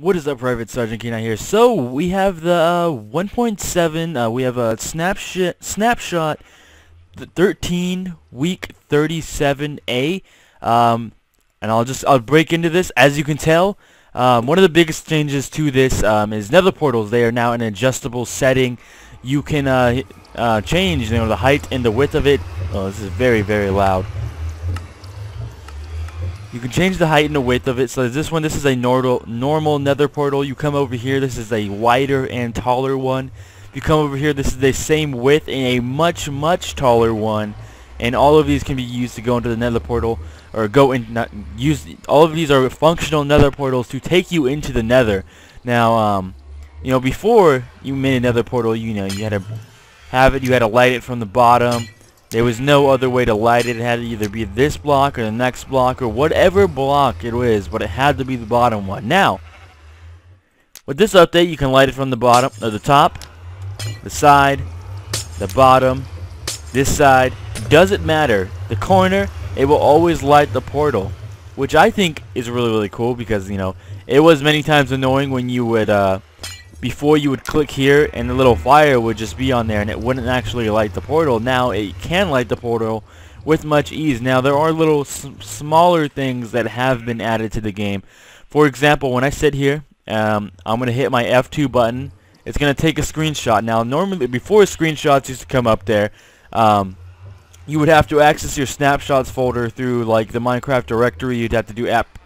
What is up, Private Sergeant Keeneye here. So, we have the uh, 1.7, uh, we have a snapshot, snapshot, the 13, week 37A, um, and I'll just, I'll break into this. As you can tell, um, one of the biggest changes to this um, is nether portals. They are now an adjustable setting. You can uh, uh, change, you know, the height and the width of it. Oh, this is very, very loud. You can change the height and the width of it. So this one, this is a normal, normal nether portal. You come over here, this is a wider and taller one. You come over here, this is the same width and a much, much taller one. And all of these can be used to go into the nether portal, or go in, not use, all of these are functional nether portals to take you into the nether. Now, um, you know, before you made a nether portal, you know, you had to have it, you had to light it from the bottom there was no other way to light it. It had to either be this block or the next block or whatever block it was, but it had to be the bottom one. Now, with this update, you can light it from the bottom, or the top, the side, the bottom, this side. Doesn't matter. The corner, it will always light the portal, which I think is really, really cool because, you know, it was many times annoying when you would, uh, before you would click here and the little fire would just be on there and it wouldn't actually light the portal. Now it can light the portal with much ease. Now there are little smaller things that have been added to the game. For example, when I sit here, um, I'm going to hit my F2 button. It's going to take a screenshot. Now normally, before screenshots used to come up there, um, you would have to access your snapshots folder through like the Minecraft directory. You'd have to do app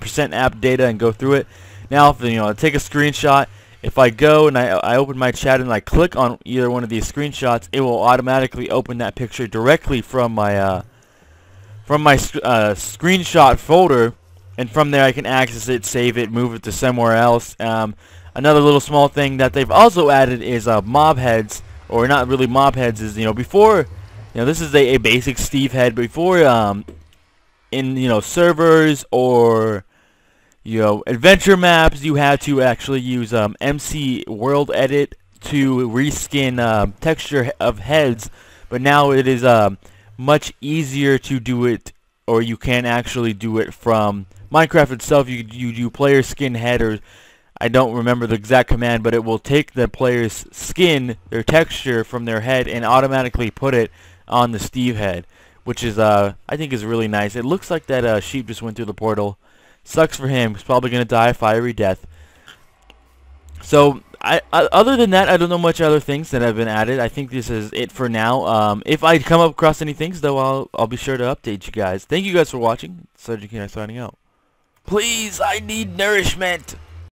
percent app data and go through it. Now, if, you know, take a screenshot if I go and I, I open my chat and I click on either one of these screenshots, it will automatically open that picture directly from my uh, from my uh, screenshot folder, and from there I can access it, save it, move it to somewhere else. Um, another little small thing that they've also added is uh, mob heads, or not really mob heads, is you know before, you know this is a, a basic Steve head. Before um, in you know servers or you know, adventure maps, you had to actually use um, MC World Edit to reskin uh, texture of heads, but now it is um, much easier to do it, or you can actually do it from Minecraft itself. You you do player skin head, I don't remember the exact command, but it will take the player's skin, their texture from their head, and automatically put it on the Steve head, which is uh I think is really nice. It looks like that uh, sheep just went through the portal. Sucks for him. He's probably going to die a fiery death. So, I, I, other than that, I don't know much other things that have been added. I think this is it for now. Um, if I come across any things, though, I'll, I'll be sure to update you guys. Thank you guys for watching. Sergeant Keeneye signing out. Please, I need nourishment.